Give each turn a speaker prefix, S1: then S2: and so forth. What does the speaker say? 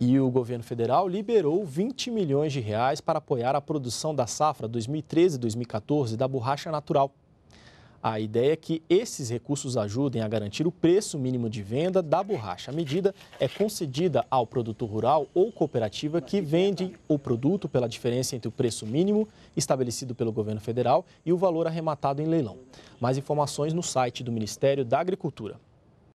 S1: E o governo federal liberou 20 milhões de reais para apoiar a produção da safra 2013-2014 da borracha natural. A ideia é que esses recursos ajudem a garantir o preço mínimo de venda da borracha. A medida é concedida ao produtor rural ou cooperativa que vende o produto pela diferença entre o preço mínimo estabelecido pelo governo federal e o valor arrematado em leilão. Mais informações no site do Ministério da Agricultura.